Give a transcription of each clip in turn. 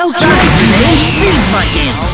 Okay, Jermaine, leave my game.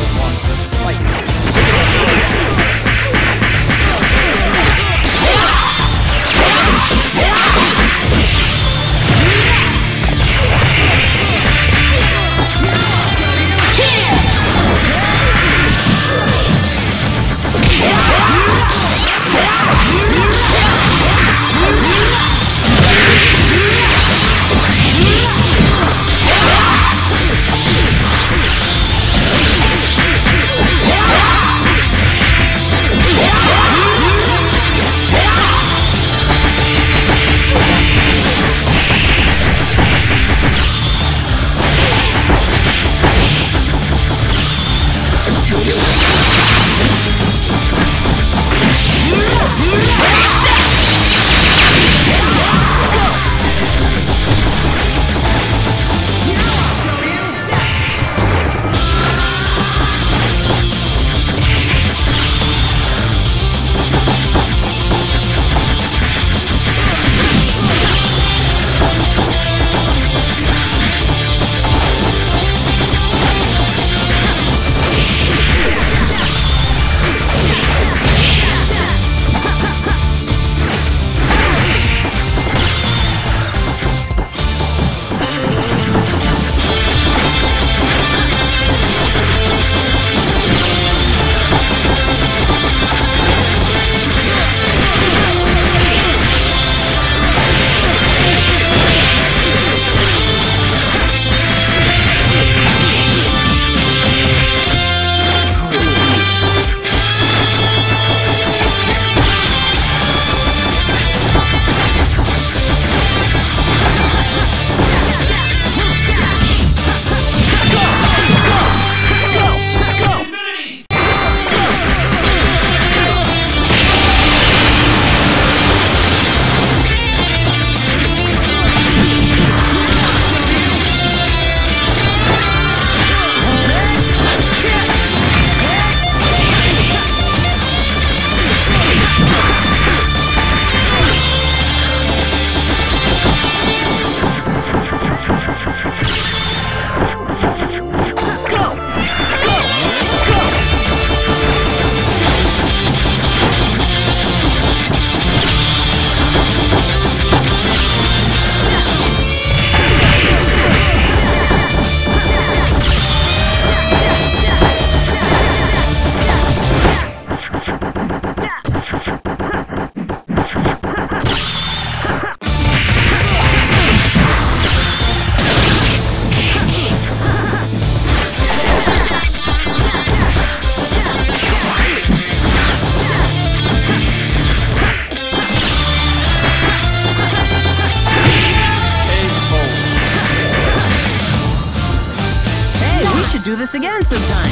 Do this again sometime.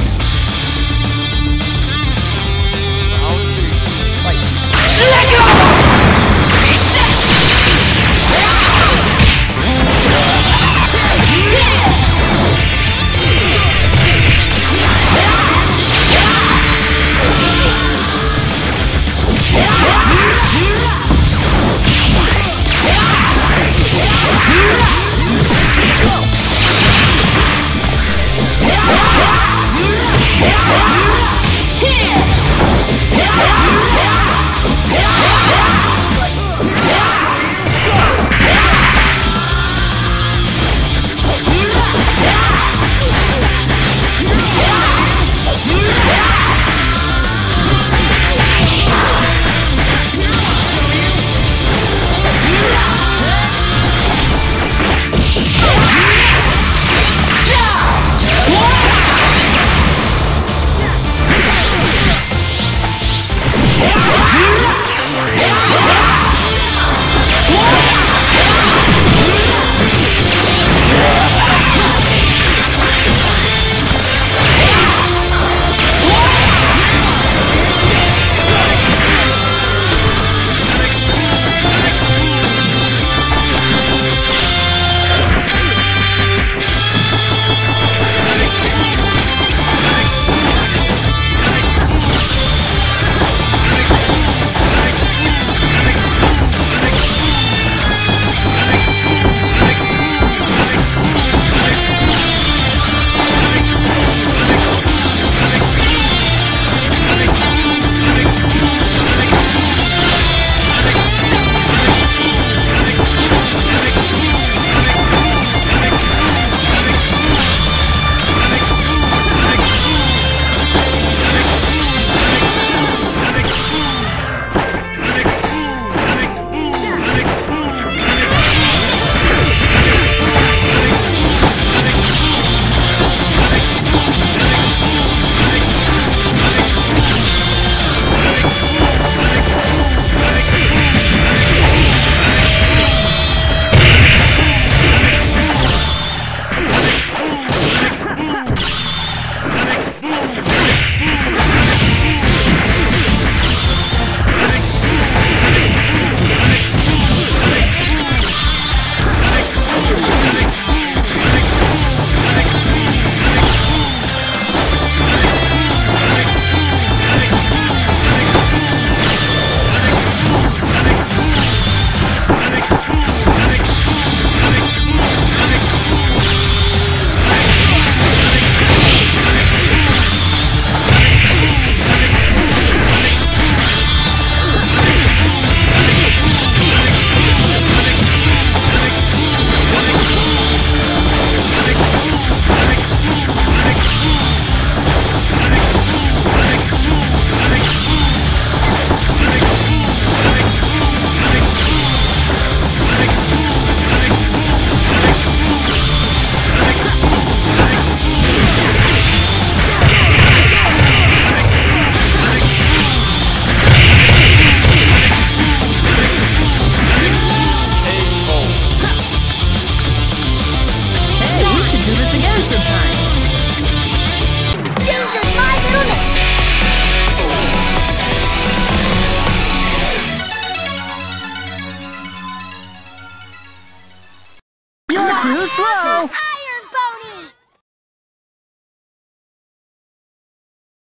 Yeah!